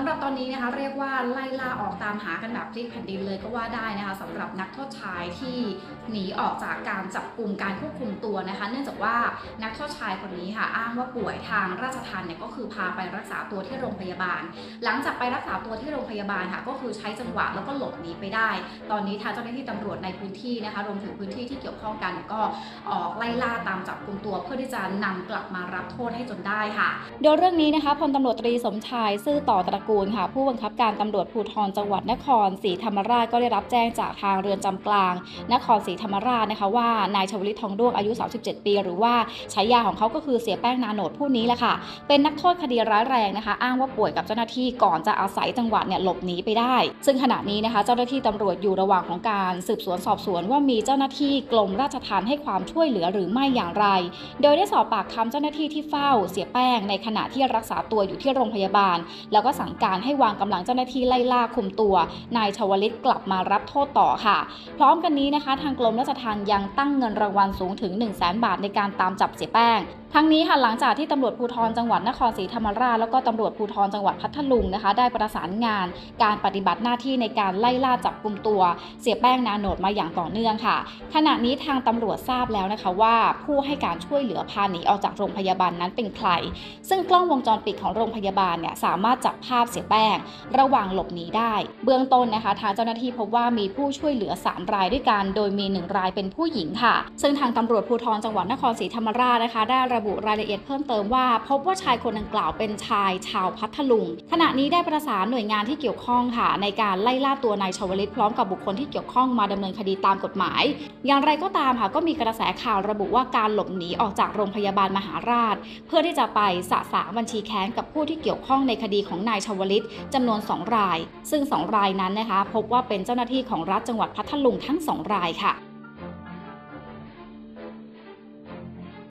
ำหรับตอนนี้นะคะเรียกว่าไล่ล่าออกตามหากันแบบพลิกแผ่นดินเลยก็ว่าได้นะคะสำหรับนักโทษชายที่หนีออกจากการจับกลุ่มการควบคุมตัวนะคะ เนื่องจากว่านักโทษชายคนนี้ค่ะอ้างว่าป่วยทางราชทัณฑ์เนี่ยก็คือพาไปรักษาตัวที่โรงพยาบาล หลังจากไปรักษาตัวที่โรงพยาบาลค่ะก็คือใช้จังหวะแล้วก็หลบหนีไปได้ ตอนนี้ทางเจ้าหน้าที่ตำรวจในพื้นที่นะคะรวมถึงพื้นที่ที่เกี่ยวข้องกันก็ออกไล่ล่าตามจับกลุ่มตัว เพื่อที่จะนำกลับมารับโทษให้จนได้ค่ะ โดยเรื่องนี้นะคะพลตำรวจตรีสมชายซื่อต่อตระกูลค่ะ ผู้บังคับการตำรวจภูธรจังหวัดนครศรีธรรมราชก็ได้รับแจ้งจากทางเรือนจำกลาง นครศรีธรรมราชนะคะว่านายชวลิตทองด้วงอายุ 37 ปี หรือว่าฉายาของเขาก็คือเสียแป้งนาโนดผู้นี้แหละค่ะ เป็นนักโทษคดีร้ายแรงนะคะ อ้างว่าป่วยกับเจ้าหน้าที่ก่อนจะอาศัยจังหวะเนี่ยหลบหนีไปได้ ซึ่งขณะนี้นะคะเจ้าหน้าที่ตำรวจอยู่ระหว่างของการสืบสวนสอบสวนว่ามีเจ้าหน้าที่กรมราชทัณฑ์ให้ความช่วยเหลือหรือไม่อย่างไร โดยได้สอบปากคำเจ้าหน้าที่ที่เฝ้าเสียแป้งในขณะที่รักษาตัวอยู่ที่โรงพยาบาล แล้วก็สั่งการให้วางกำลังเจ้าหน้าที่ไล่ล่าคุมตัว นายชวลิตกลับมารับโทษต่อค่ะ พร้อมกันนี้นะคะ ทางกรมราชทัณฑ์ยังตั้งเงินรางวัลสูงถึง 1 0 0 0 0แบาทในการตามจับเสียแป้งทั้งนี้ค่ะหลังจากที่ตำรวจภูธรจังหวัดนครศรีธรรมราชแล้วก็ตำรวจภูธรจังหวัดพัทลุงนะคะ ได้ประสานงาน การปฏิบัติหน้าที่ในการไล่ล่าจับกลุ่มตัว เสียแป้งนาโนดมาอย่างต่อเนื่องค่ะ ขณะนี้ทางตำรวจทราบแล้วนะคะว่า ผู้ให้การช่วยเหลือพาหนีออกจากโรงพยาบาลนั้นเป็นใคร ซึ่งกล้องวงจรปิดของโรงพยาบาลเนี่ยสามารถจับภาพเสียแป้ง ระหว่างหลบหนีได้ เบื้องต้นนะคะทางเจ้าหน้าที่พบว่ามีผู้ช่วยเหลือ 3 รายด้วยกัน โดยมี 1 รายเป็นผู้หญิงค่ะ ซึ่งทางตำรวจภูธรจังหวัดนครศรีธรรมราชนะคะได้ระบุรายละเอียดเพิ่มเติมว่า พบว่าชายคนดังกล่าวเป็นชายชาวพัทลุง ขณะนี้ได้ประสานหน่วยงานที่เกี่ยวข้องค่ะ ในการไล่ล่าตัวนายชวลิตพร้อมกับบุคคลที่เกี่ยวข้องมาดำเนินคดีตามกฎหมาย อย่างไรก็ตามค่ะก็มีกระแสข่าวระบุว่าการหลบหนีออกจากโรงพยาบาลมหาราช เพื่อที่จะไปสะสางบัญชีแค้นกับผู้ที่เกี่ยวข้องในคดีของนายชวลิตจำนวน 2 ราย ซึ่ง 2 รายนั้นนะคะพบว่าเป็นเจ้าหน้าที่ของรัฐจังหวัดพัทลุงทั้ง 2 รายค่ะ